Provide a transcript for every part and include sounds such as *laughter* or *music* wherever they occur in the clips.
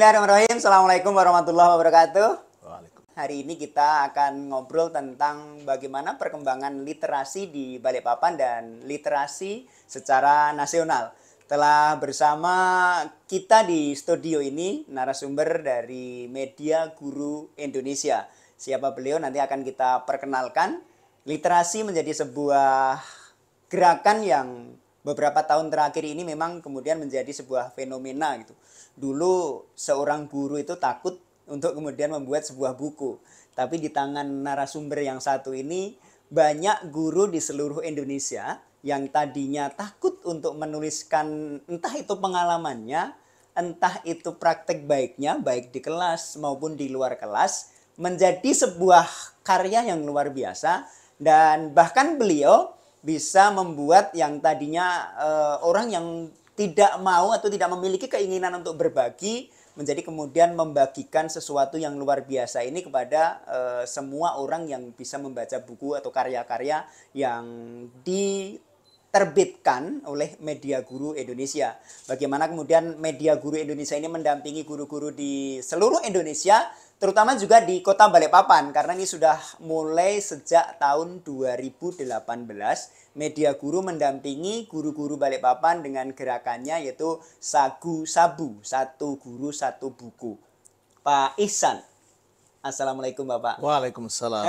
Bismillahirrahmanirrahim. Assalamualaikum warahmatullahi wabarakatuh. Waalaikumsalam. Hari ini kita akan ngobrol tentang bagaimana perkembangan literasi di Balikpapan dan literasi secara nasional. Telah bersama kita di studio ini narasumber dari Media Guru Indonesia. Siapa beliau nanti akan kita perkenalkan. Literasi menjadi sebuah gerakan yang beberapa tahun terakhir ini memang kemudian menjadi sebuah fenomena gitu. Dulu seorang guru itu takut untuk kemudian membuat sebuah buku. Tapi di tangan narasumber yang satu ini banyak guru di seluruh Indonesia yang tadinya takut untuk menuliskan entah itu pengalamannya, entah itu praktek baiknya baik di kelas maupun di luar kelas menjadi sebuah karya yang luar biasa dan bahkan beliau bisa membuat yang tadinya eh, orang yang tidak mau atau tidak memiliki keinginan untuk berbagi menjadi kemudian membagikan sesuatu yang luar biasa ini kepada eh, semua orang yang bisa membaca buku atau karya-karya yang diterbitkan oleh Media Guru Indonesia. Bagaimana kemudian Media Guru Indonesia ini mendampingi guru-guru di seluruh Indonesia terutama juga di kota Balikpapan karena ini sudah mulai sejak tahun 2018 Media Guru mendampingi guru-guru Balikpapan dengan gerakannya yaitu Sagu Sabu, satu guru satu buku. Pak Ihsan. Assalamualaikum Bapak. Waalaikumsalam.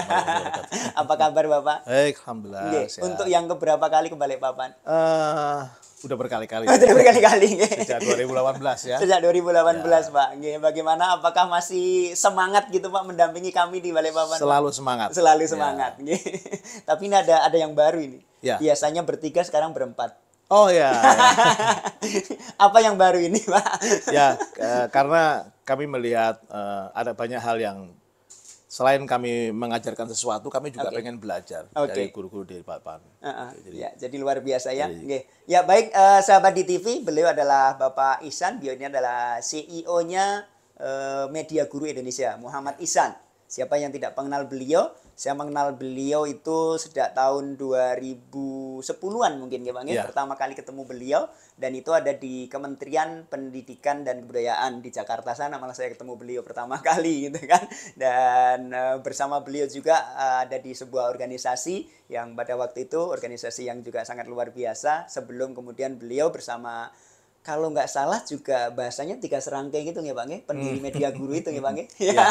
*laughs* Apa kabar Bapak? Baik, alhamdulillah. Untuk yang keberapa kali ke Balikpapan? Eh, udah berkali-kali Sudah berkali-kali sejak 2018 ya. Sejak 2018 Pak. Nggih, bagaimana apakah masih semangat gitu Pak mendampingi kami di Balikpapan? Pak? Selalu semangat. Selalu Ya. semangat. nggih. *laughs* Tapi ini ada ada yang baru ini. Ya. Biasanya bertiga sekarang berempat. Oh ya, ya. *laughs* Apa yang baru ini, Pak? ya eh, karena kami melihat eh, ada banyak hal yang selain kami mengajarkan sesuatu, kami juga Oke. pengen belajar Oke. dari guru-guru di Papan. Heeh, ya, jadi luar biasa ya. Jadi- Nggih. Ya baik eh, sahabat di TV, beliau adalah Bapak Ihsan, beliau ini adalah CEO-nya eh, Media Guru Indonesia, Muhammad Ihsan. Siapa yang tidak mengenal beliau? Saya mengenal beliau itu sejak tahun 2010-an mungkin ya Bang ya. Ya. Pertama kali ketemu beliau dan itu ada di Kementerian Pendidikan dan Kebudayaan di Jakarta sana malah saya ketemu beliau pertama *laughs* kali gitu kan. Dan eh, bersama beliau juga eh, ada di sebuah organisasi yang pada waktu itu organisasi yang juga sangat luar biasa sebelum kemudian beliau bersama kalau nggak salah juga bahasanya tiga serangkai gitu ya bang ya pendiri media guru itu ya bang ya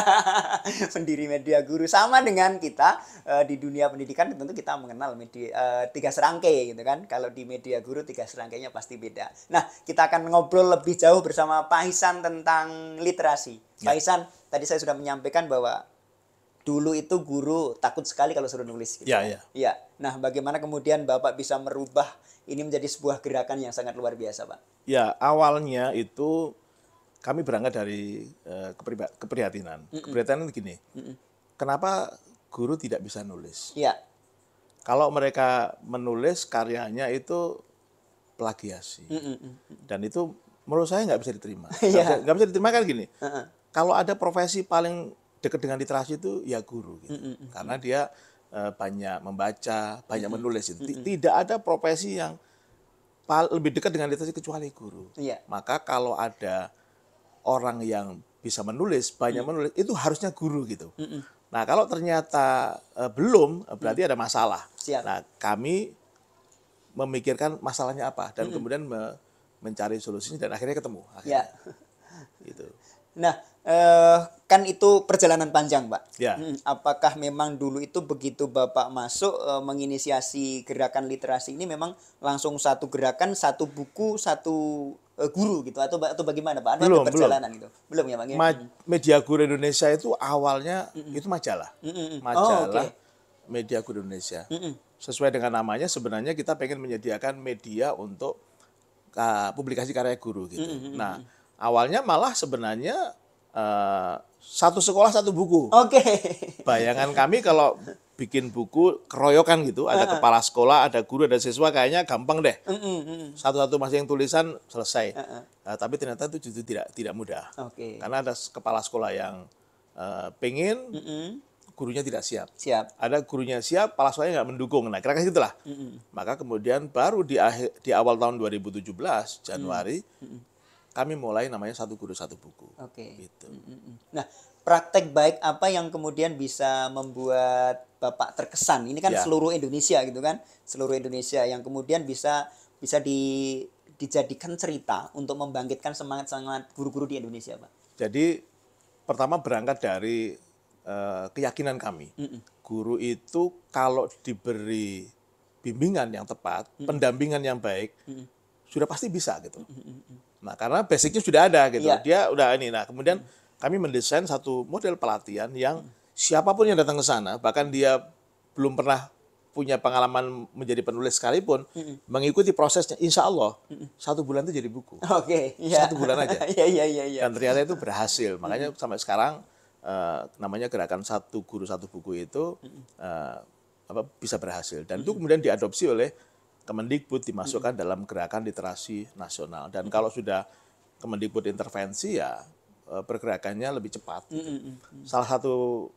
pendiri media guru. Sama dengan kita eh, di dunia pendidikan tentu kita mengenal media eh, tiga serangkai gitu kan. Kalau di media guru tiga serangkainya pasti beda. Nah kita akan ngobrol lebih jauh bersama Pak Ihsan tentang literasi. Pak Ihsan tadi saya sudah menyampaikan bahwa dulu itu guru takut sekali kalau suruh nulis gitu. Ya, ya. Iya. Nah, bagaimana kemudian Bapak bisa merubah ini menjadi sebuah gerakan yang sangat luar biasa, Pak? Ya awalnya itu kami berangkat dari kepriba- keprihatinan. Keprihatinan gini, kenapa guru tidak bisa nulis? Iya. Kalau mereka menulis karyanya itu plagiasi. Mm-mm. dan itu menurut saya nggak bisa diterima. *laughs* Iya. Nggak bisa- nggak bisa diterima kan gini. Heeh. Kalau ada profesi paling dekat dengan literasi itu ya guru gitu. Karena dia banyak membaca, banyak menulis itu. Ti- Tidak ada profesi yang lebih dekat dengan literasi kecuali guru. Iya. Maka kalau ada orang yang bisa menulis, banyak menulis, itu harusnya guru gitu. Nah, kalau ternyata eh, belum, eh, berarti ada masalah. Siap. Nah, kami memikirkan masalahnya apa dan kemudian me- mencari solusinya dan akhirnya ketemu. Ya. Akhirnya. Gitu. *laughs* Nah, eh, kan itu perjalanan panjang, Pak. Ya. Mm, Apakah memang dulu itu begitu Bapak masuk eh, menginisiasi gerakan literasi ini memang langsung satu gerakan, satu buku, satu eh, guru gitu atau atau bagaimana, Pak? Ada Belum, perjalanan itu? Belum ya, Bang? ya? Ma- Media Guru Indonesia itu awalnya itu majalah. Mm-mm. Oh, Majalah oke. Media Guru Indonesia. Mm-mm. Sesuai dengan namanya sebenarnya kita pengen menyediakan media untuk uh, publikasi karya guru gitu. Nah, awalnya malah sebenarnya uh, satu sekolah satu buku. Oke. Bayangan kami kalau bikin buku keroyokan gitu, ada kepala sekolah, ada guru, ada siswa, kayaknya gampang deh. Mm-mm, mm-mm. Satu-satu masing tulisan selesai. Nah, tapi ternyata itu justru tidak tidak mudah. Oke. Karena ada kepala sekolah yang eh, pengen, gurunya tidak siap. Siap. Ada gurunya siap, kepala sekolahnya nggak mendukung. Nah, kira-kira gitulah. Maka kemudian baru di akhir di awal tahun 2017 Januari kami mulai namanya satu guru satu buku. Oke. Gitu. Mm-mm. Nah, praktek baik apa yang kemudian bisa membuat Bapak terkesan? Ini kan Ya. seluruh Indonesia gitu kan, seluruh Indonesia yang kemudian bisa bisa di dijadikan cerita untuk membangkitkan semangat-semangat guru-guru di Indonesia, Pak. Jadi pertama berangkat dari eh, keyakinan kami. Guru itu kalau diberi bimbingan yang tepat, pendampingan yang baik, sudah pasti bisa gitu. Nah, karena basicnya sudah ada gitu. Iya. Dia udah ini. Nah, kemudian kami mendesain satu model pelatihan yang siapa pun yang datang ke sana, bahkan dia belum pernah punya pengalaman menjadi penulis sekalipun, mengikuti prosesnya, insya Allah satu bulan itu jadi buku. Oke, iya. Satu bulan aja. *laughs* Iya, iya, iya, iya. Dan ternyata itu berhasil. Makanya sampai sekarang eh, namanya gerakan satu guru satu buku itu eh, apa bisa berhasil. Dan itu kemudian diadopsi oleh Kemendikbud dimasukkan dalam gerakan literasi nasional. Dan kalau sudah Kemendikbud intervensi ya eh, pergerakannya lebih cepat. gitu. Salah satu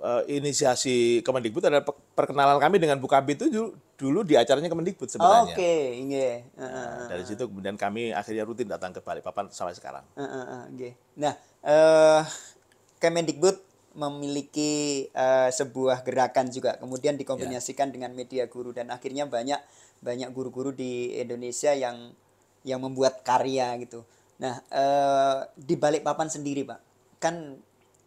eh, inisiasi Kemendikbud adalah pe- perkenalan kami dengan Bukabit itu dulu, dulu di acaranya Kemendikbud sebenarnya. Oke, iya. Heeh. Nah, dari situ kemudian kami akhirnya rutin datang ke Balikpapan sampai sekarang. Heeh, heeh, nggih. Nah, eh Kemendikbud memiliki eh, sebuah gerakan juga, kemudian dikombinasikan dengan media guru dan akhirnya banyak banyak guru-guru di Indonesia yang yang membuat karya gitu. Nah, eh, di Balikpapan sendiri, Pak, kan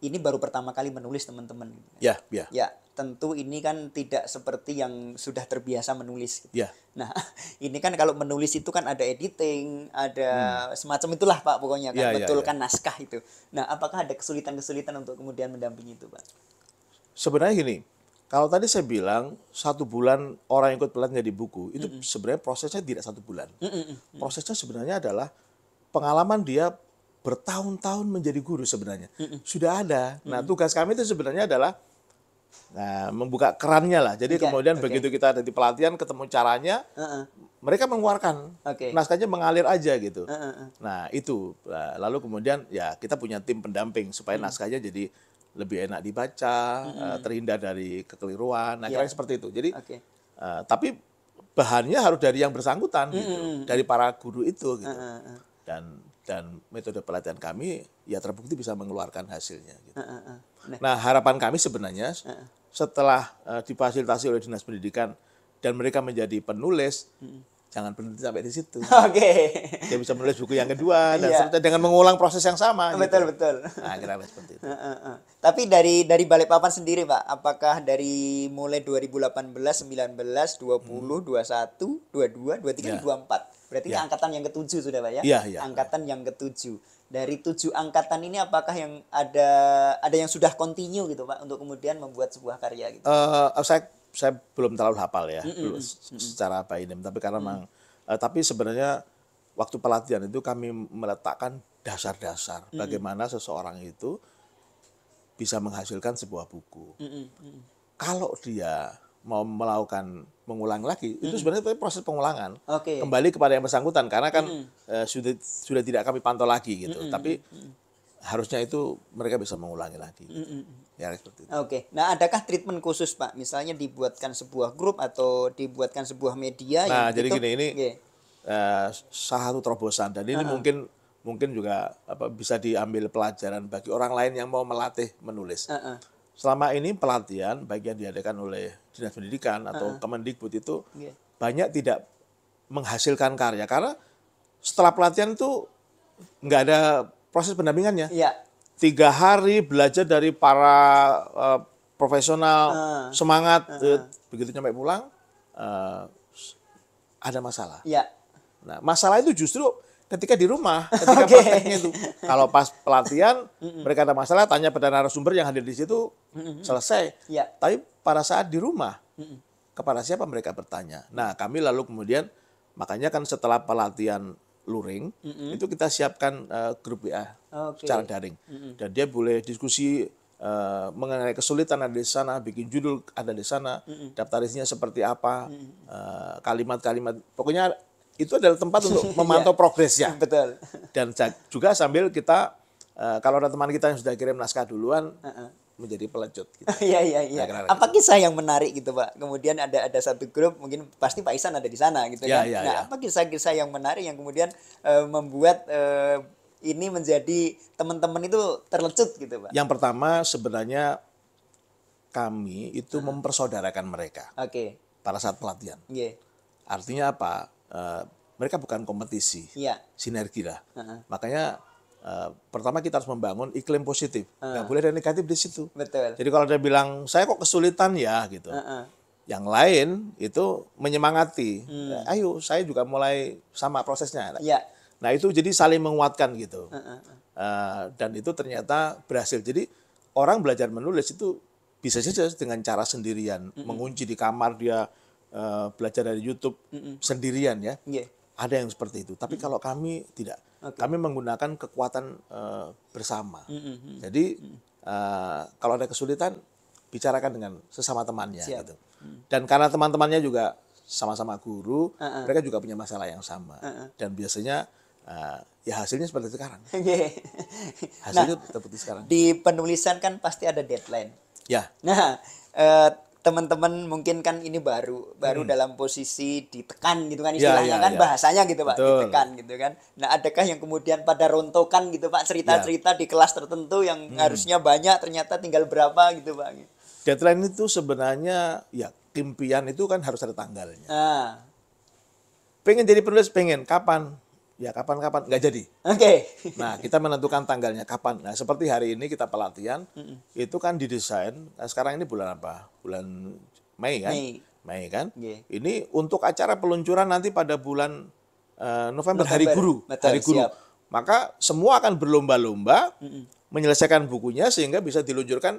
ini baru pertama kali menulis teman-teman. kan. Ya, ya. Ya, tentu ini kan tidak seperti yang sudah terbiasa menulis. gitu. Ya. Nah, *laughs* ini kan kalau menulis itu kan ada editing, ada semacam itulah Pak pokoknya kan, Hmm. Ya, ya, betulkan naskah itu. Nah, apakah ada kesulitan-kesulitan untuk kemudian mendampingi itu, Pak? Sebenarnya gini, kalau tadi saya bilang satu bulan orang ikut pelatihan jadi buku, itu sebenarnya prosesnya tidak satu bulan. Prosesnya sebenarnya adalah pengalaman dia bertahun-tahun menjadi guru sebenarnya. Sudah ada. Nah, tugas kami itu sebenarnya adalah nah, membuka kerannya lah. Jadi Oke, kemudian oke. begitu kita ada di pelatihan ketemu caranya, Heeh. mereka mengeluarkan. Oke. Naskahnya mengalir aja gitu. Heeh, heeh. Nah, itu. Nah, Lalu kemudian ya kita punya tim pendamping supaya Hmm. naskahnya jadi lebih enak dibaca, eh, terhindar dari kekeliruan. Nah, Ya. seperti itu. Jadi Oke. eh, tapi bahannya harus dari yang bersangkutan Hmm, gitu, dari para guru itu gitu. Heeh, heeh. Dan dan metode pelatihan kami ya terbukti bisa mengeluarkan hasilnya gitu. Heeh, heeh. Nah, Nah, harapan kami sebenarnya setelah eh, difasilitasi oleh Dinas Pendidikan dan mereka menjadi penulis, Hmm. Jangan berhenti sampai di situ. *laughs* Oke. Dia bisa menulis buku yang kedua dan Iya. seterusnya dengan mengulang proses yang sama. gitu. Betul, betul. Nah, kira-kira seperti itu. Heeh, heeh. Tapi dari dari Balikpapan sendiri, Pak, apakah dari mulai 2018, 19, 20, 21, 22, 23, Ya. 24? Berarti Ya. angkatan yang ketujuh sudah, Pak ya? Iya, iya. Angkatan yang ketujuh. Dari tujuh angkatan ini apakah yang ada ada yang sudah continue gitu, Pak, untuk kemudian membuat sebuah karya gitu? Eh, saya saya belum terlalu hafal ya belum se- secara apa ini, tapi karena memang eh, tapi sebenarnya waktu pelatihan itu kami meletakkan dasar-dasar bagaimana seseorang itu bisa menghasilkan sebuah buku. Mm-mm, mm-mm. Kalau dia mau melakukan mengulang lagi, itu sebenarnya itu proses pengulangan. Oke. Kembali kepada yang bersangkutan karena kan eh, sudah sudah tidak kami pantau lagi gitu. Tapi harusnya itu mereka bisa mengulangi lagi. Ya seperti itu. Oke, nah adakah treatment khusus Pak? Misalnya dibuatkan sebuah grup atau dibuatkan sebuah media Nah, yang jadi itu- gini, ini Oke. eh, salah satu terobosan dan ini mungkin mungkin juga apa bisa diambil pelajaran bagi orang lain yang mau melatih menulis. Heeh. Selama ini pelatihan baik yang diadakan oleh Dinas Pendidikan atau Kemendikbud itu Iya. banyak tidak menghasilkan karya karena setelah pelatihan itu nggak ada proses pendampingannya. Iya. Tiga hari belajar dari para eh, profesional Ah. semangat eh, begitu nyampe pulang eh, ada masalah. Iya. Nah, masalah itu justru ketika di rumah, ketika Oke. prakteknya itu. Kalau pas pelatihan, mereka ada masalah, tanya pada narasumber yang hadir di situ, selesai. Iya. Tapi pada saat di rumah, kepada siapa mereka bertanya? Nah, kami lalu kemudian, makanya kan setelah pelatihan luring, itu kita siapkan eh, grup WA Oke. secara daring. Dan dia boleh diskusi eh, mengenai kesulitan ada di sana, bikin judul ada di sana, daftar isinya seperti apa, eh, kalimat-kalimat, pokoknya itu adalah tempat *laughs* untuk memantau progresnya. Betul. Dan juga sambil kita, eh, kalau ada teman kita yang sudah kirim naskah duluan, menjadi pelecut. Gitu. *laughs* Iya iya iya. Ya, kira-kira Apa kisah yang menarik gitu Pak? Kemudian ada ada satu grup mungkin pasti Pak Isan ada di sana gitu Ya, kan. ya, nah ya. apa kisah-kisah yang menarik yang kemudian eh, membuat eh, ini menjadi teman-teman itu terlecut gitu Pak? Yang pertama sebenarnya kami itu mempersaudarakan mereka Oke, pada saat pelatihan. Nggih. Artinya apa? Eh, mereka bukan kompetisi, Iya. sinergi lah. Heeh. Makanya eh, pertama kita harus membangun iklim positif. Nggak boleh ada negatif di situ. Betul. Jadi kalau dia bilang saya kok kesulitan ya gitu. Heeh. Yang lain itu menyemangati. Ayo saya juga mulai sama prosesnya. Iya. Nah itu jadi saling menguatkan gitu. Eh, dan itu ternyata berhasil. Jadi orang belajar menulis itu bisa saja dengan cara sendirian, mengunci di kamar dia eh, belajar dari YouTube sendirian ya. Nggih. Ada yang seperti itu. Tapi kalau kami tidak, kami menggunakan kekuatan eh, bersama. Jadi eh, kalau ada kesulitan bicarakan dengan sesama temannya Siap. gitu. Dan karena teman-temannya juga sama-sama guru, mereka juga punya masalah yang sama. Dan biasanya eh, ya hasilnya seperti sekarang. Nggih. *laughs* Hasilnya seperti sekarang. Di penulisan kan pasti ada deadline. Ya, Nah, eh, teman-teman mungkin kan ini baru baru Hmm. dalam posisi ditekan gitu kan Ya, istilahnya ya, kan ya. bahasanya gitu Pak, Betul. ditekan gitu kan. Nah, adakah yang kemudian pada rontokan gitu Pak cerita-cerita Ya. di kelas tertentu yang Hmm. harusnya banyak ternyata tinggal berapa gitu Pak. deadline itu sebenarnya ya impian itu kan harus ada tanggalnya. Nah, Pengen jadi penulis pengen kapan? Ya kapan-kapan nggak jadi. oke. Nah, kita menentukan tanggalnya kapan. Nah, seperti hari ini kita pelatihan, itu kan didesain. Nah, sekarang ini bulan apa? Bulan Mei kan? Mei. Mei kan? Nggih. Ini untuk acara peluncuran nanti pada bulan eh, November, Hari November. Guru. Betul, Hari Guru. siap. Maka semua akan berlomba-lomba menyelesaikan bukunya sehingga bisa diluncurkan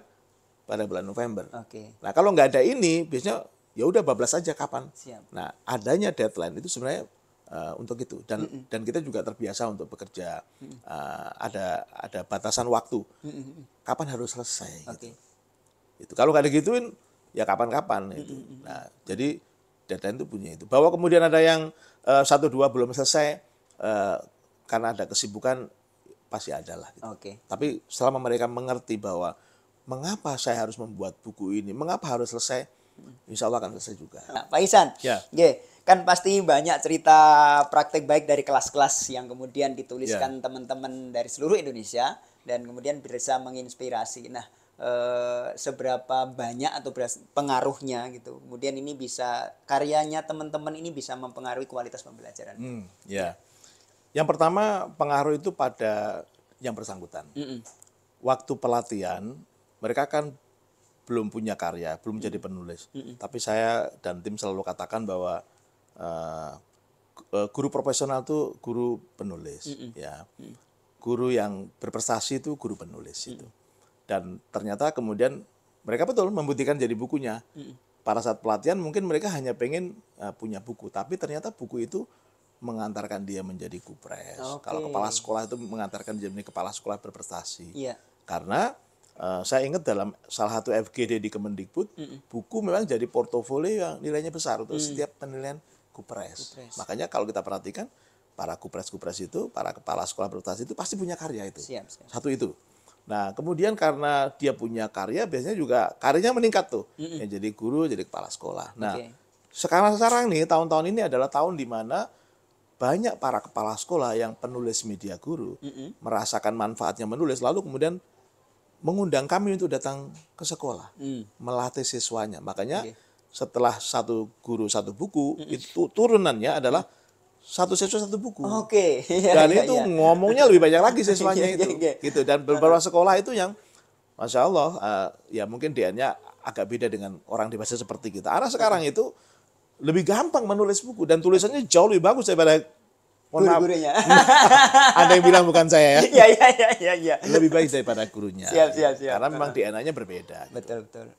pada bulan November. Oke. Nah, kalau nggak ada ini, biasanya ya udah bablas saja kapan. Siap. Nah, adanya deadline itu sebenarnya eh, untuk itu dan dan kita juga terbiasa untuk bekerja eh, ada ada batasan waktu. Kapan harus selesai Oke. gitu. Itu kalau nggak digituin ya kapan-kapan itu. Nah, jadi deadline itu punya itu. Bahwa kemudian ada yang eh, satu dua belum selesai eh, karena ada kesibukan pasti ada lah. gitu. Oke. Tapi selama mereka mengerti bahwa mengapa saya harus membuat buku ini, mengapa harus selesai, insya Allah akan selesai juga. Nah, Pak Isan, Ya. nggih, kan pasti banyak cerita praktek baik dari kelas-kelas yang kemudian dituliskan teman-teman dari seluruh Indonesia dan kemudian bisa menginspirasi. Nah, eh, seberapa banyak atau pengaruhnya gitu. Kemudian ini bisa karyanya teman-teman ini bisa mempengaruhi kualitas pembelajaran. Hmm, ya. Yang pertama pengaruh itu pada yang bersangkutan. Mm-mm. Waktu pelatihan mereka kan belum punya karya, belum jadi penulis. Tapi saya dan tim selalu katakan bahwa eh, eh, guru profesional itu guru penulis, ya. Guru yang berprestasi itu guru penulis itu. Dan ternyata kemudian mereka betul membuktikan jadi bukunya. Pada saat pelatihan mungkin mereka hanya pengen eh, punya buku, tapi ternyata buku itu mengantarkan dia menjadi kupres. Oke. Kalau kepala sekolah itu mengantarkan dia menjadi kepala sekolah berprestasi. Iya. Karena eh, saya ingat dalam salah satu FGD di Kemendikbud, buku memang jadi portofolio yang nilainya besar untuk setiap penilaian kupres. Kupres. Makanya kalau kita perhatikan para kupres-kupres itu, para kepala sekolah berprestasi itu pasti punya karya itu. Siap, siap. Satu itu. Nah, kemudian karena dia punya karya, biasanya juga karyanya meningkat tuh. Yang jadi guru, jadi kepala sekolah. Nah, Oke. sekarang sekarang nih tahun-tahun ini adalah tahun di mana banyak para kepala sekolah yang penulis media guru merasakan manfaatnya menulis lalu kemudian mengundang kami untuk datang ke sekolah Mm. melatih siswanya makanya Oke. Setelah satu guru satu buku itu turunannya adalah satu siswa satu buku Oke. Iya, *laughs* dan iya, itu iya. ngomongnya lebih banyak lagi siswanya *laughs* Iya, itu iya, gitu dan beberapa sekolah itu yang masya Allah eh, ya mungkin dia-nya agak beda dengan orang dewasa seperti kita karena sekarang itu lebih gampang menulis buku dan tulisannya jauh lebih bagus daripada Guru-gurunya. *laughs* ada yang bilang bukan saya ya Iya, iya, iya, iya, iya. lebih baik daripada gurunya Siap, siap, siap. karena memang DNA-nya berbeda gitu. Betul, betul.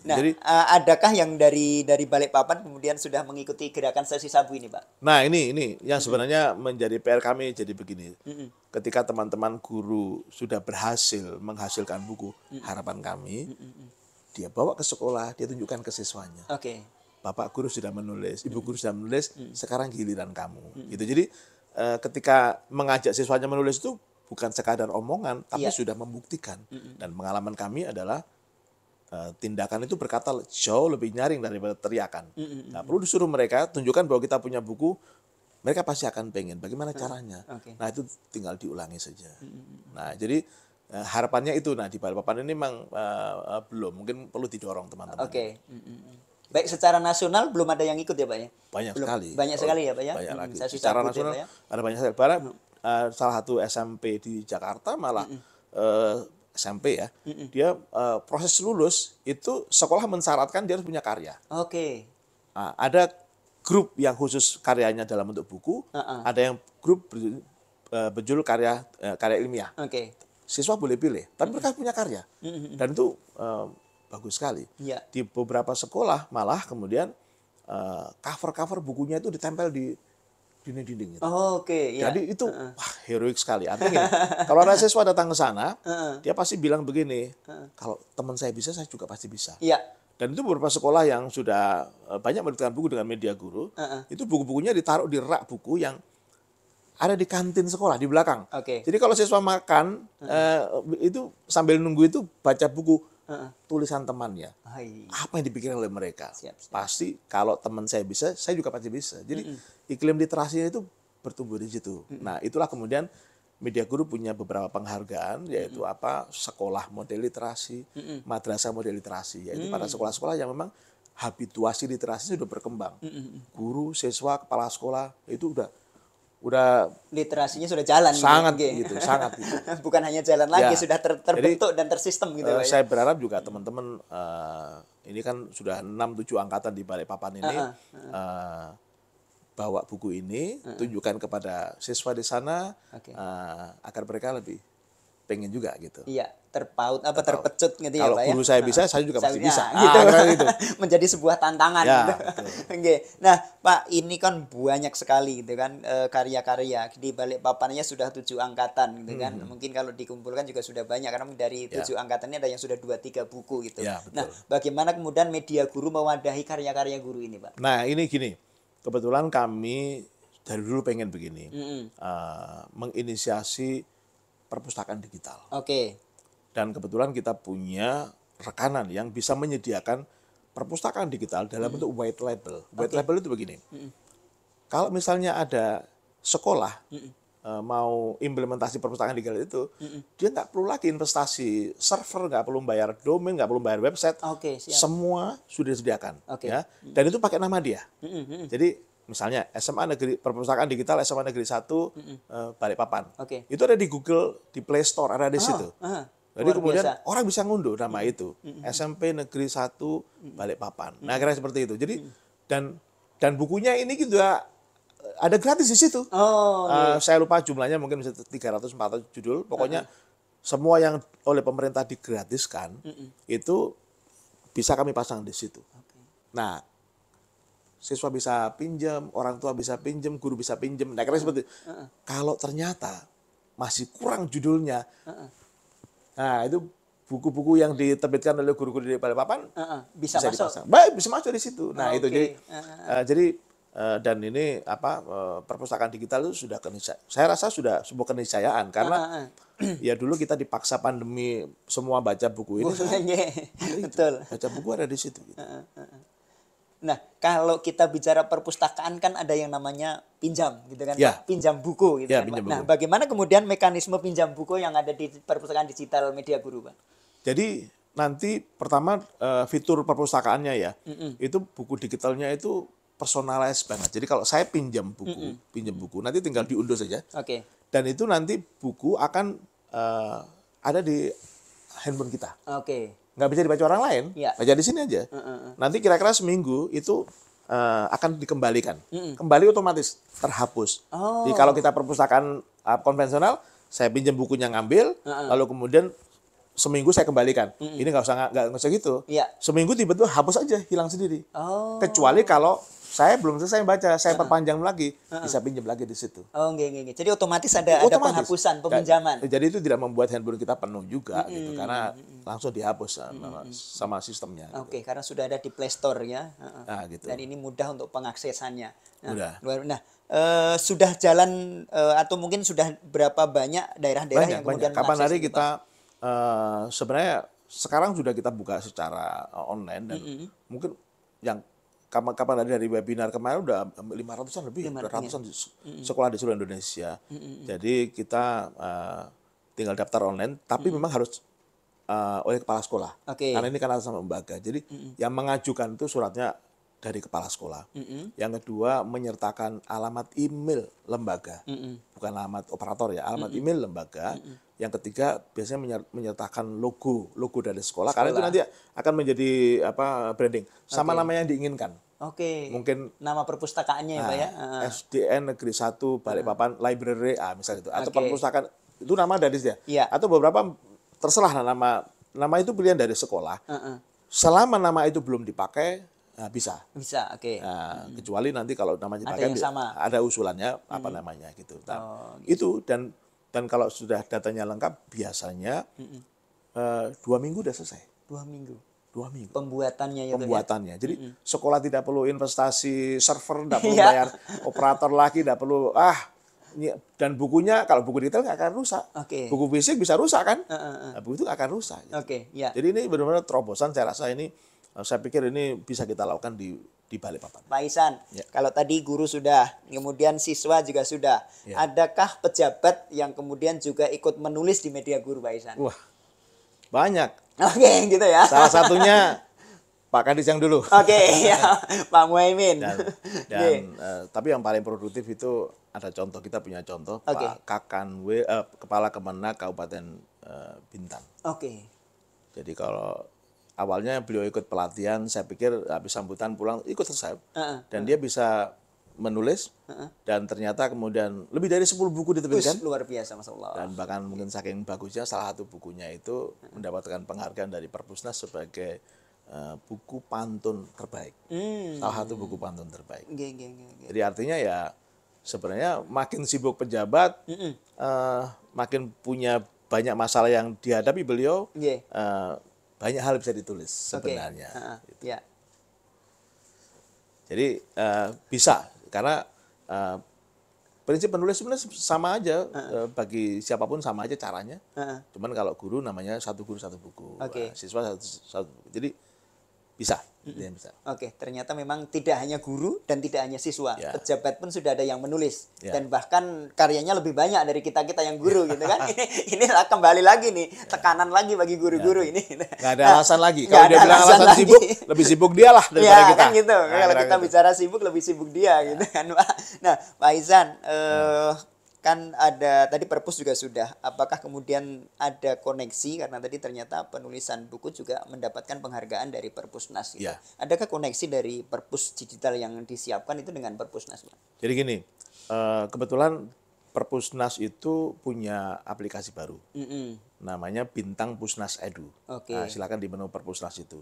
Nah, Jadi- eh, adakah yang dari dari Balikpapan kemudian sudah mengikuti gerakan sesi sabu ini, Pak? Nah ini ini yang sebenarnya menjadi PR kami jadi begini. Ketika teman-teman guru sudah berhasil menghasilkan buku, harapan kami dia bawa ke sekolah, dia tunjukkan ke siswanya. Oke. Bapak guru sudah menulis, ibu guru sudah menulis, sekarang giliran kamu. Gitu. Jadi eh, ketika mengajak siswanya menulis itu bukan sekadar omongan, tapi Iya. sudah membuktikan. Dan pengalaman kami adalah tindakan itu berkata jauh lebih nyaring daripada teriakan. Nah, perlu disuruh mereka tunjukkan bahwa kita punya buku mereka pasti akan pengen bagaimana caranya. Oke. Nah itu tinggal diulangi saja. Nah jadi eh, harapannya itu, nah di Balikpapan ini memang eh, eh, belum, mungkin perlu didorong teman-teman. Oke. Mm, mm, mm. Baik secara nasional belum ada yang ikut ya Pak ya? Banyak Belum. sekali. Banyak sekali ya Pak ya? Banyak Mm, lagi. saya sudah Secara ya, nasional Pak ya? ada banyak sekali. Bahkan eh, salah satu SMP di Jakarta malah eh, SMP ya, dia eh, proses lulus itu sekolah mensyaratkan dia harus punya karya. Oke. Nah, ada grup yang khusus karyanya dalam bentuk buku, Uh-uh. ada yang grup berjudul, eh, berjudul karya eh, karya ilmiah. Oke. Siswa boleh pilih, tapi mereka punya karya, dan itu eh, bagus sekali. Iya. Di beberapa sekolah malah kemudian cover-cover bukunya itu ditempel di dinding-dinding. gitu. Oh, Oke, ya. Jadi itu wah heroik sekali. Artinya kalau ada siswa datang ke sana, Heeh. dia pasti bilang begini, kalau teman saya bisa, saya juga pasti bisa. Iya. Dan itu beberapa sekolah yang sudah eh, banyak menerbitkan buku dengan media guru, Heeh. itu buku-bukunya ditaruh di rak buku yang ada di kantin sekolah di belakang. Oke. Jadi kalau siswa makan eh, itu sambil nunggu itu baca buku Tulisan temannya. Hai. Apa yang dipikirkan oleh mereka? Siap, siap. Pasti kalau teman saya bisa, saya juga pasti bisa. Jadi iklim literasinya itu bertumbuh di situ. Nah itulah kemudian media guru punya beberapa penghargaan yaitu apa sekolah model literasi, madrasah model literasi, yaitu pada sekolah-sekolah yang memang habituasi literasi sudah berkembang. Guru, siswa, kepala sekolah itu udah udah Literasinya sudah jalan gitu, sangat oke. gitu, sangat gitu. *laughs* Bukan hanya jalan lagi, Ya. sudah ter- terbentuk dan tersistem gitu ya? saya berharap juga teman-teman eh, ini kan sudah 6-7 angkatan di Balikpapan ini eh, bawa buku ini tunjukkan kepada siswa di sana Oke. eh, agar mereka lebih pengen juga gitu. Iya, terpaut apa terpecut gitu ya Kalau Pak ya. guru saya bisa, saya juga pasti bisa. Nah, Ah, gitu. gitu. *laughs* Menjadi sebuah tantangan Ya, gitu. *laughs* Oke. Nah, Pak, ini kan banyak sekali gitu kan eh, karya-karya di balik papannya sudah tujuh angkatan gitu kan. Hmm. Mungkin kalau dikumpulkan juga sudah banyak karena dari tujuh angkatan ini ada yang sudah dua tiga buku gitu. Ya, betul. nah, bagaimana kemudian media guru mewadahi karya-karya guru ini, Pak? Nah ini gini, kebetulan kami dari dulu pengen begini, Mm-mm. eh, menginisiasi perpustakaan digital. Oke. Dan kebetulan kita punya rekanan yang bisa menyediakan perpustakaan digital dalam bentuk white label. White label itu begini. Kalau misalnya ada sekolah eh, mau implementasi perpustakaan digital itu, dia nggak perlu lagi investasi server, nggak perlu bayar domain, nggak perlu bayar website. Oke, siap. Semua sudah disediakan. Oke. Ya. Dan itu pakai nama dia. Jadi misalnya SMA Negeri Perpustakaan Digital SMA Negeri 1 eh, Balikpapan. Oke. Itu ada di Google, di Play Store, ada di situ. ah, Jadi luar kemudian biasa. orang bisa ngunduh nama itu. SMP Negeri 1 Balikpapan. Nah, kira seperti itu. Jadi dan dan bukunya ini juga eh, ada gratis di situ. Oh, Eh, saya lupa jumlahnya mungkin bisa 300 400 judul. Pokoknya semua yang oleh pemerintah digratiskan itu bisa kami pasang di situ. Nah, siswa bisa pinjam, orang tua bisa pinjam, guru bisa pinjam. Nah, kira seperti itu. Kalau ternyata masih kurang judulnya, nah itu buku-buku yang diterbitkan oleh guru-guru di Balikpapan Heeh, bisa, bisa masuk. dipasang. Baik, bisa masuk di situ. Nah, itu Oke. jadi eh, jadi eh, dan ini apa eh, perpustakaan digital itu sudah keniscayaan. Saya rasa sudah sebuah keniscayaan karena Heeh, *clears throat* ya dulu kita dipaksa pandemi semua baca buku ini. *laughs* Betul. Baca buku ada di situ. gitu. Nah, kalau kita bicara perpustakaan kan ada yang namanya pinjam gitu kan, Ya. Pinjam buku gitu Ya, kan. Pinjam Nah, buku. bagaimana kemudian mekanisme pinjam buku yang ada di perpustakaan digital media guru, Pak? Jadi nanti pertama eh, fitur perpustakaannya ya, itu buku digitalnya itu personalized banget. Jadi kalau saya pinjam buku, pinjam buku, nanti tinggal diunduh saja. Oke. Dan itu nanti buku akan eh, ada di handphone kita. Oke. Nggak bisa dibaca orang lain, Iya. baca di sini aja. Nanti kira-kira seminggu itu eh, akan dikembalikan, kembali otomatis terhapus. Oh. Jadi kalau kita perpustakaan eh, konvensional, saya pinjam bukunya ngambil, lalu kemudian seminggu saya kembalikan. Ini nggak usah nggak usah gitu. Iya. Seminggu tiba-tiba hapus aja, hilang sendiri. Oh. Kecuali kalau saya belum selesai baca, saya perpanjang lagi, bisa pinjam lagi di situ. Oh, nggih, nggih. Jadi otomatis ada ada Otomatis. penghapusan, Ya, peminjaman. Jadi itu tidak membuat handphone kita penuh juga gitu karena langsung dihapus sama, sama sistemnya. gitu. Oke, karena sudah ada di Play Store ya. Heeh. Nah, gitu. Dan ini mudah untuk pengaksesannya. Nah, Mudah. Nah, eh, sudah jalan eh, atau mungkin sudah berapa banyak daerah-daerah banyak yang banyak. kemudian Kapan mengakses hari kita eh, sebenarnya sekarang sudah kita buka secara eh, online dan mungkin yang kapan kapan ada dari webinar kemarin udah lima ratusan lebih, 500, ratusan sekolah di seluruh Indonesia. Jadi kita uh, tinggal daftar online, tapi memang harus uh, oleh kepala sekolah. Oke. Karena ini kan atas nama lembaga. Jadi yang mengajukan itu suratnya dari kepala sekolah. Yang kedua menyertakan alamat email lembaga, bukan alamat operator ya, alamat email lembaga. Yang ketiga biasanya menyer- menyertakan logo, logo dari sekolah, karena itu nanti akan menjadi apa branding sama nama yang diinginkan. Oke. Mungkin Nama perpustakaannya ya, Pak ya. Nah, SDN Negeri 1 Balikpapan Library ah misalnya itu atau Oke. perpustakaan itu nama dari dia. Iya. Atau beberapa terserah nama nama itu pilihan dari sekolah. Heeh. Selama nama itu belum dipakai nah, bisa. Bisa, oke. Nah, kecuali nanti kalau namanya Ada sama. ada usulannya apa namanya gitu. Nah, Oh, itu dan dan kalau sudah datanya lengkap biasanya eh, dua minggu udah selesai. Dua minggu. Dua minggu Pembuatannya ya, ya? pembuatannya. Jadi sekolah tidak perlu investasi server, tidak perlu *laughs* Iya. bayar operator lagi, tidak perlu ah dan bukunya kalau buku detail nggak akan rusak. Oke. Buku fisik bisa rusak kan? Heeh, Nah, buku itu akan rusak. gitu. Oke, ya. Jadi ini benar-benar terobosan. Saya rasa ini, eh, saya pikir ini bisa kita lakukan di di Balikpapan. Pak Isan, Ya. kalau tadi guru sudah, kemudian siswa juga sudah. Ya. Adakah pejabat yang kemudian juga ikut menulis di media guru, Pak Isan? Wah, banyak. Oke, gitu ya. Salah satunya Pak Kadis yang dulu. Oke, ya. Pak Muhaimin. dan, dan eh, tapi yang paling produktif itu ada contoh kita punya contoh Oke. Pak Kakan W eh, kepala Kemenak Kabupaten eh, Bintan. Oke. Jadi kalau awalnya beliau ikut pelatihan, saya pikir habis sambutan pulang ikut selesai. Heeh. Dan dia bisa menulis dan ternyata kemudian lebih dari 10 buku diterbitkan luar biasa, Masya Allah. dan bahkan mungkin saking bagusnya salah satu bukunya itu mendapatkan penghargaan dari Perpusnas sebagai eh, buku pantun terbaik. Hmm. Salah satu buku pantun terbaik. Oke, oke, oke. Jadi artinya ya sebenarnya makin sibuk pejabat, Mm-mm. eh, makin punya banyak masalah yang dihadapi beliau, Oke. eh, banyak hal bisa ditulis sebenarnya. Heeh, Ya. Jadi eh, bisa karena eh, prinsip penulis sebenarnya sama aja eh, bagi siapa pun sama aja caranya. Heeh. Cuman kalau guru namanya satu guru satu buku. Eh, siswa satu, satu buku. Jadi bisa, dia bisa. Oke, ternyata memang tidak hanya guru dan tidak hanya siswa, Ya. pejabat pun sudah ada yang menulis Ya. dan bahkan karyanya lebih banyak dari kita kita yang guru gitu kan. *laughs* ini ini lah kembali lagi nih tekanan lagi bagi guru-guru ini. Nggak ada Nah, alasan lagi. Kalau ada dia bilang alasan alasan lagi. sibuk, lebih sibuk dia lah *laughs* daripada ya, kita. kan gitu. Nah, Kalau kita gitu. bicara sibuk lebih sibuk dia gitu kan, Pak. Nah, Pak Izan, eh, kan ada tadi perpus juga sudah. Apakah kemudian ada koneksi karena tadi ternyata penulisan buku juga mendapatkan penghargaan dari Perpusnas gitu. Ya. Adakah koneksi dari perpus digital yang disiapkan itu dengan Perpusnas? Jadi gini, eh, kebetulan Perpusnas itu punya aplikasi baru. Mm-mm. namanya Bintang Pusnas Edu. Oke. Nah, silakan di menu Perpusnas itu.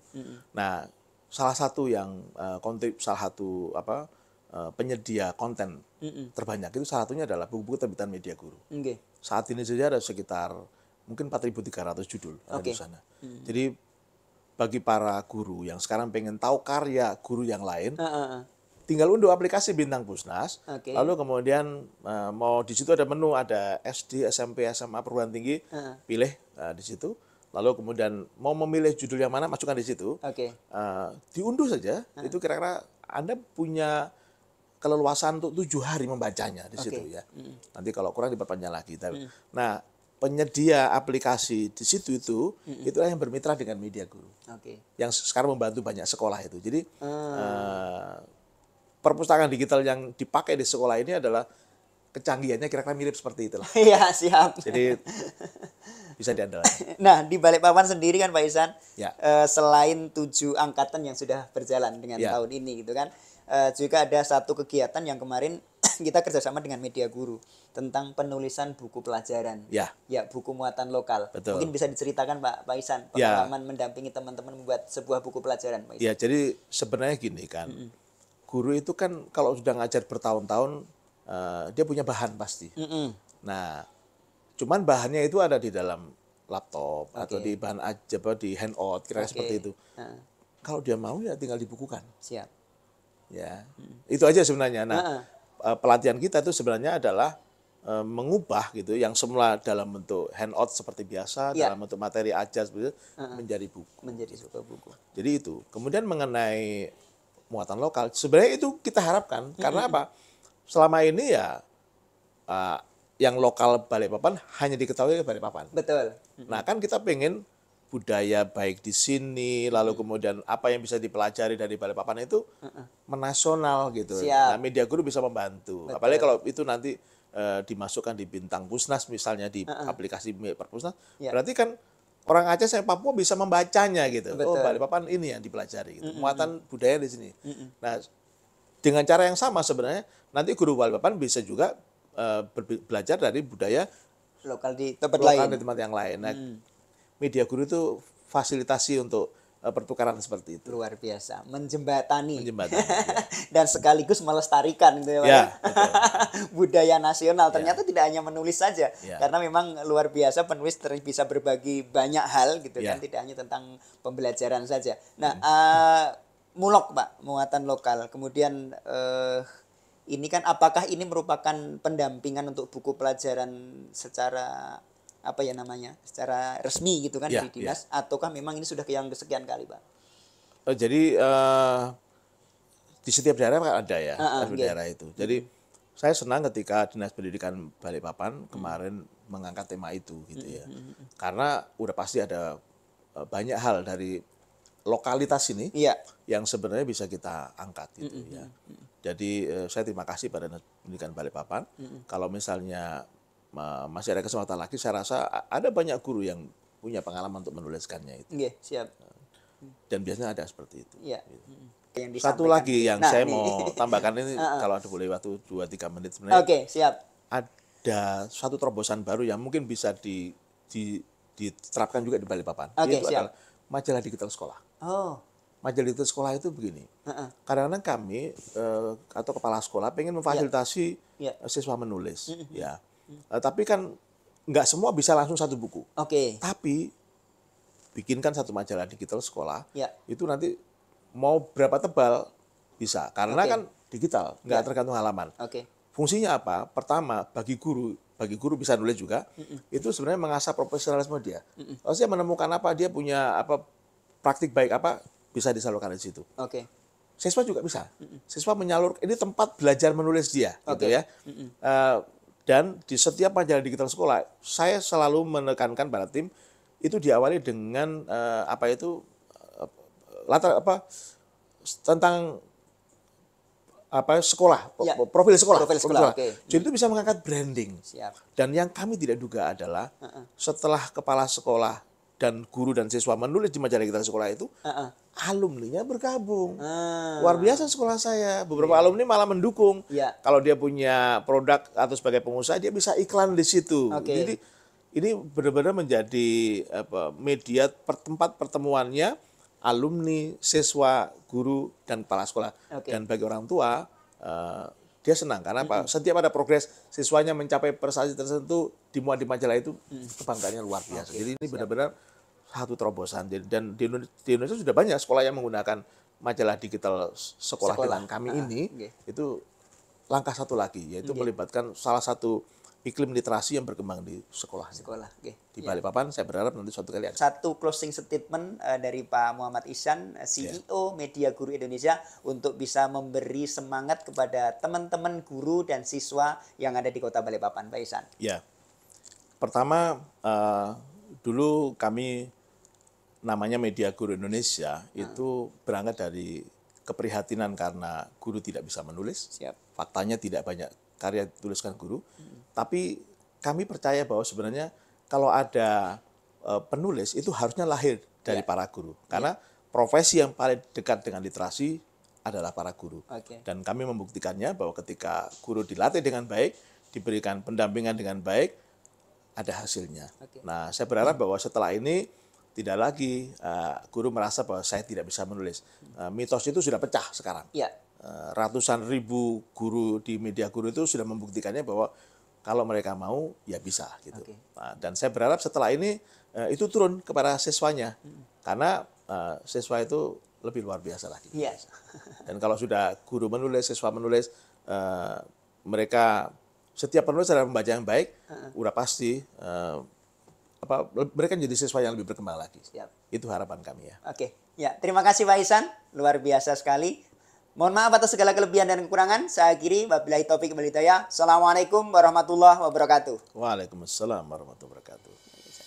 Nah, salah satu yang eh, kontrib salah satu apa eh, penyedia konten terbanyak itu salah satunya adalah buku-buku terbitan media guru. Oke. Saat ini saja ada sekitar mungkin 4.300 judul ada Oke. di sana. Jadi bagi para guru yang sekarang pengen tahu karya guru yang lain, Heeh, heeh. tinggal unduh aplikasi Bintang Pusnas. Oke. Lalu kemudian eh, mau di situ ada menu ada SD, SMP, SMA perguruan tinggi, Heeh. pilih eh, di situ. Lalu kemudian mau memilih judul yang mana masukkan di situ. Oke. Eh, diunduh saja. Itu kira-kira Anda punya keleluasan untuk tujuh hari membacanya di situ Oke. ya. Nanti kalau kurang diperpanjang lagi. Tapi- Nah penyedia aplikasi di situ itu itulah yang bermitra dengan media guru Oke. yang sekarang membantu banyak sekolah itu. Jadi Ah. eh, perpustakaan digital yang dipakai di sekolah ini adalah kecanggihannya kira-kira mirip seperti itulah. *laughs* Iya, siap. Jadi bisa diandalkan. *laughs* Nah, di Balikpapan sendiri kan Pak Isan, Ya. eh, selain tujuh angkatan yang sudah berjalan dengan Ya. tahun ini gitu kan, eh, juga ada satu kegiatan yang kemarin *clears throat* kita kerjasama dengan media guru tentang penulisan buku pelajaran. Ya. Ya, buku muatan lokal. Betul. Mungkin bisa diceritakan Pak Pak Isan Ya. pengalaman mendampingi teman-teman membuat sebuah buku pelajaran, Pak Isan. Ya, jadi sebenarnya gini kan. Guru itu kan kalau sudah ngajar bertahun-tahun eh, dia punya bahan pasti. Mm-mm. Nah, cuman bahannya itu ada di dalam laptop atau Oke. di bahan aja di handout kira-kira Oke. seperti itu. Nah, Kalau dia mau ya tinggal dibukukan. siap. Ya, itu aja sebenarnya. Nah, eh, pelatihan kita itu sebenarnya adalah eh, mengubah gitu, yang semula dalam bentuk handout seperti biasa, Ya. dalam bentuk materi ajar seperti itu, menjadi buku. Menjadi sebuah buku. Jadi itu. Kemudian mengenai muatan lokal. Sebenarnya itu kita harapkan karena apa? Selama ini ya uh, yang lokal Balikpapan hanya diketahui oleh Balikpapan. Betul. Nah kan kita pengen budaya baik di sini, lalu kemudian apa yang bisa dipelajari dari Balikpapan itu menasional gitu. Siap. Nah media guru bisa membantu. Apalagi kalau itu nanti eh, dimasukkan di bintang pusnas misalnya di aplikasi milik Perpusnas, Ya. berarti kan orang Aceh sampai Papua bisa membacanya gitu. Oh Betul. Balikpapan ini yang dipelajari gitu. Muatan budaya di sini. Nah dengan cara yang sama sebenarnya nanti guru Balikpapan bisa juga berbi- belajar dari budaya Lokal di tempat lokal lain. di tempat yang lain. Nah, media guru itu fasilitasi untuk eh, pertukaran seperti itu. Luar biasa, menjembatani. Menjembatani, *laughs* ya. Dan sekaligus melestarikan gitu ya. Ya, betul. *laughs* budaya nasional. Ternyata tidak hanya menulis saja, Ya. karena memang luar biasa penulis ter- bisa berbagi banyak hal gitu Ya. kan, tidak hanya tentang pembelajaran saja. Nah, eh, mulok Pak, muatan lokal. Kemudian eh, ini kan apakah ini merupakan pendampingan untuk buku pelajaran secara apa ya namanya, secara resmi gitu kan Ya, di dinas, ataukah memang ini sudah yang kesekian kali Pak? Eh, jadi eh, di setiap daerah kan ada ya, setiap iya. daerah itu. Jadi saya senang ketika Dinas Pendidikan Balikpapan kemarin mengangkat tema itu gitu ya. Karena udah pasti ada eh, banyak hal dari lokalitas ini Iya. yang sebenarnya bisa kita angkat gitu ya. Jadi eh, saya terima kasih pada Dinas Pendidikan Balikpapan. Kalau misalnya masih ada kesempatan lagi, saya rasa ada banyak guru yang punya pengalaman untuk menuliskannya itu. Nggih, siap. Dan biasanya ada seperti itu. Iya. Yang Satu disampaikan. lagi yang Nah, saya ini. mau *laughs* tambahkan ini kalau ada boleh waktu 2-3 menit sebenarnya Oke, siap. ada satu terobosan baru yang mungkin bisa di, di- diterapkan juga di Balikpapan. Oke, Yaitu siap. adalah majalah digital sekolah. Oh, Majalah digital sekolah itu begini. Kadang-kadang kami eh, atau kepala sekolah pengen memfasilitasi Ya. eh, siswa menulis, ya. Eh, tapi kan nggak semua bisa langsung satu buku. Oke. Tapi bikinkan satu majalah digital sekolah, Ya. itu nanti mau berapa tebal bisa, karena Oke. kan digital, nggak Ya. tergantung halaman. Oke. Fungsinya apa? Pertama, bagi guru, bagi guru bisa nulis juga, itu sebenarnya mengasah profesionalisme dia. Kalau dia menemukan apa, dia punya apa praktik baik apa, bisa disalurkan di situ. Oke. Siswa juga bisa. Siswa menyalur, ini tempat belajar menulis dia, gitu Oke. ya. Eh, dan di setiap majalah digital sekolah, saya selalu menekankan pada tim itu diawali dengan eh, apa itu eh, latar apa tentang apa sekolah, Ya. profil sekolah, Profil sekolah, oke. Jadi itu bisa mengangkat branding. Siap. Dan yang kami tidak duga adalah setelah kepala sekolah dan guru dan siswa menulis di majalah digital sekolah itu, Heeh. alumninya bergabung. Ah. Luar biasa sekolah saya. Beberapa alumni malah mendukung. Iya. Kalau dia punya produk atau sebagai pengusaha, dia bisa iklan di situ. Oke. Jadi ini benar-benar menjadi apa, media tempat pertemuannya alumni, siswa, guru, dan kepala sekolah. Oke. Dan bagi orang tua, eh, dia senang karena apa? Setiap ada progres siswanya mencapai prestasi tertentu dimuat di majalah itu kebanggaannya luar biasa. Jadi ini benar-benar satu terobosan. Dan di Indonesia, di Indonesia sudah banyak sekolah yang menggunakan majalah digital sekolah, Sekolah. kami Ah, ini. oke. Itu langkah satu lagi, yaitu melibatkan salah satu iklim literasi yang berkembang di sekolah. Sekolah. Oke. Di Balikpapan, saya berharap nanti suatu kali ada. Satu closing statement eh, dari Pak Muhammad Ihsan, eh, CEO Media Guru Indonesia untuk bisa memberi semangat kepada teman-teman guru dan siswa yang ada di Kota Balikpapan, Pak Ihsan. Ya, pertama eh, dulu kami namanya Media Guru Indonesia itu berangkat dari keprihatinan karena guru tidak bisa menulis. Siap. Faktanya tidak banyak karya dituliskan guru, tapi kami percaya bahwa sebenarnya kalau ada eh, penulis itu harusnya lahir dari para guru, karena profesi yang paling dekat dengan literasi adalah para guru. Oke. Dan kami membuktikannya bahwa ketika guru dilatih dengan baik, diberikan pendampingan dengan baik, ada hasilnya. Oke. Nah, saya berharap bahwa setelah ini tidak lagi eh, guru merasa bahwa saya tidak bisa menulis. Eh, mitos itu sudah pecah sekarang. Ya. Eh, ratusan ribu guru di media guru itu sudah membuktikannya bahwa kalau mereka mau ya bisa gitu. Oke. Nah, dan saya berharap setelah ini eh, itu turun kepada siswanya karena eh, siswa itu lebih luar biasa lagi. Iya. *laughs* Dan kalau sudah guru menulis, siswa menulis, eh, mereka setiap penulis adalah pembaca yang baik, udah pasti eh, apa mereka jadi siswa yang lebih berkembang lagi. Siap. Itu harapan kami ya. Oke. Ya, terima kasih Pak Ihsan. Luar biasa sekali. Mohon maaf atas segala kelebihan dan kekurangan. Saya akhiri wabillahi taufik wal hidayah. Assalamualaikum warahmatullahi wabarakatuh. Waalaikumsalam warahmatullahi wabarakatuh. Terima kasih.